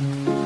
Mm-hmm.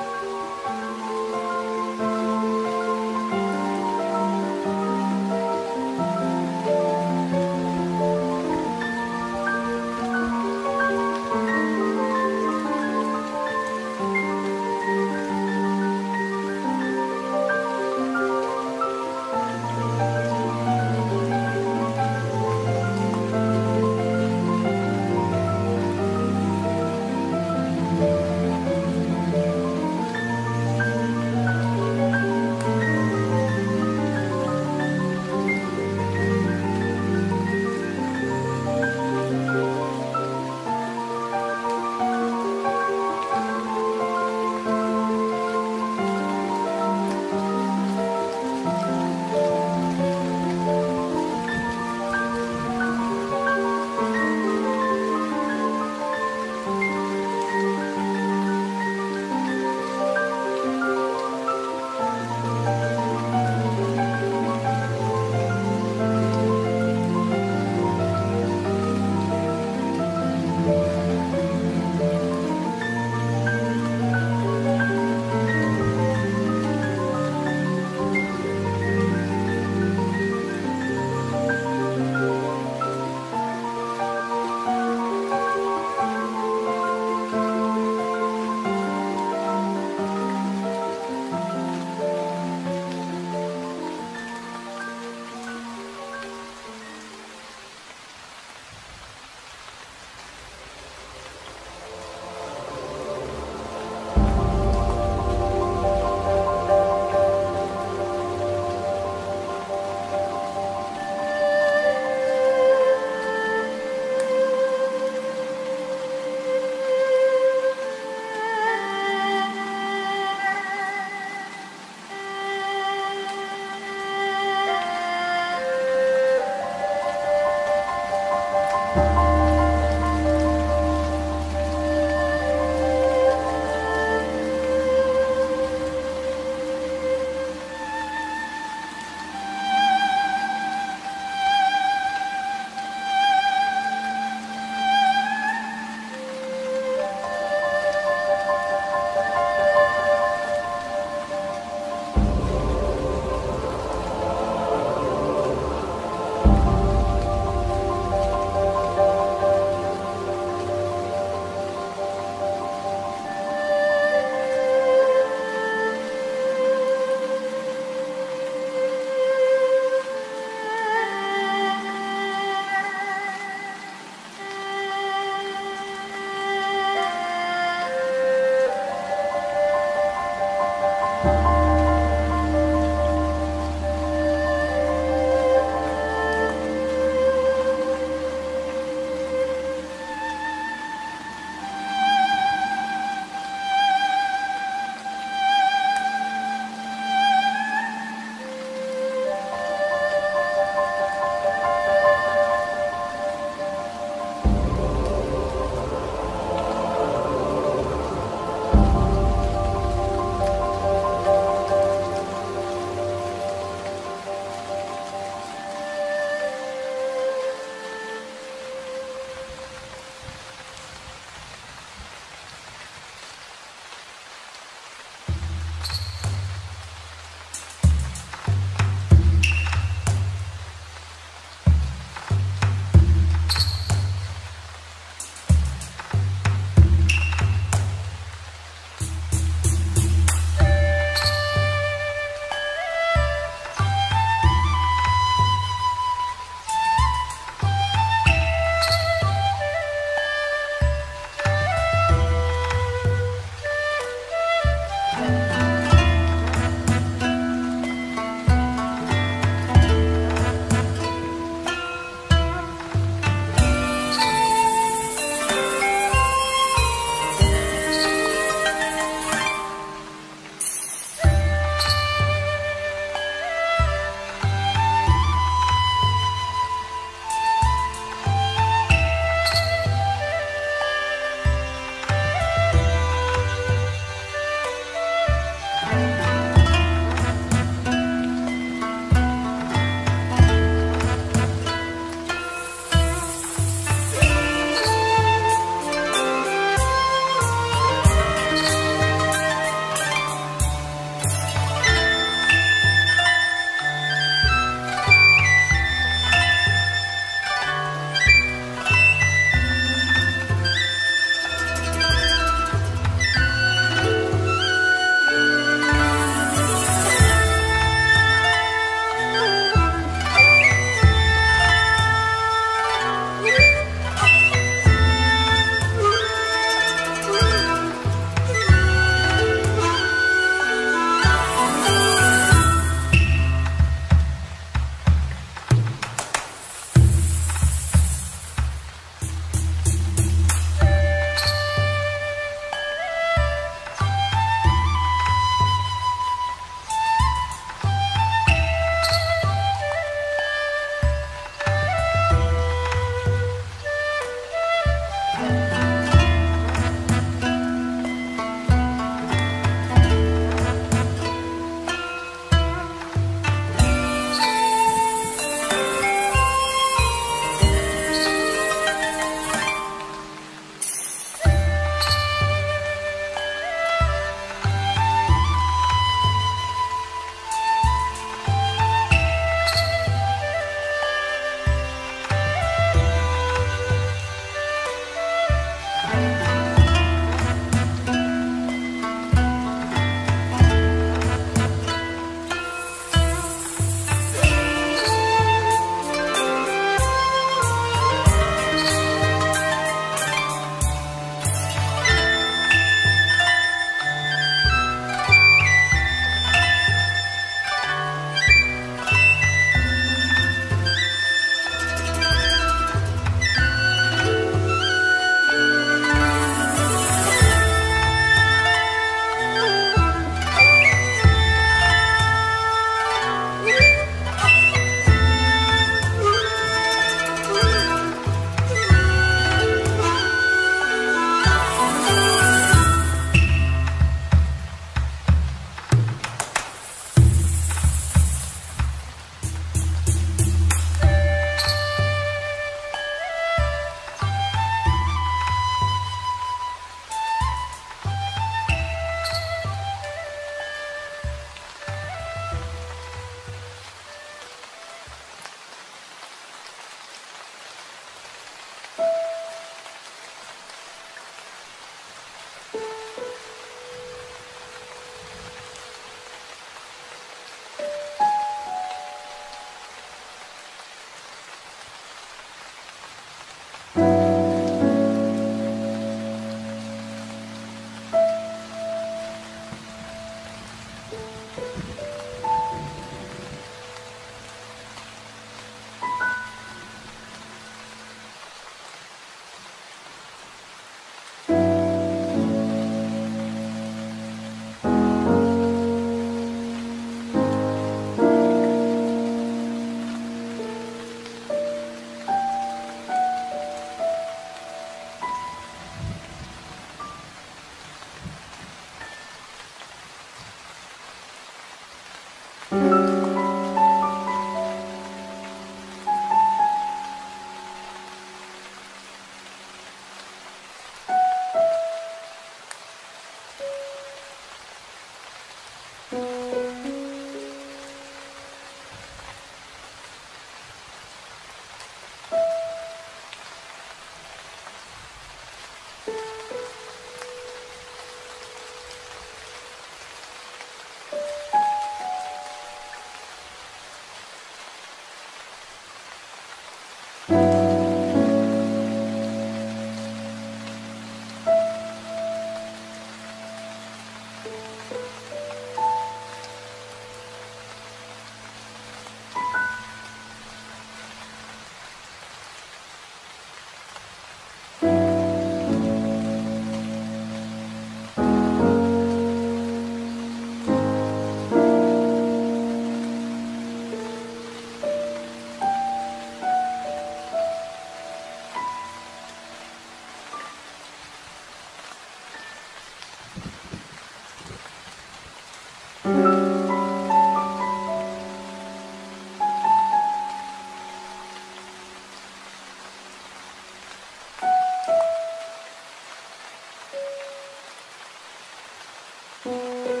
Música